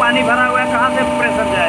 पानी भरा हुआ है कहाँ से प्रेशर जाए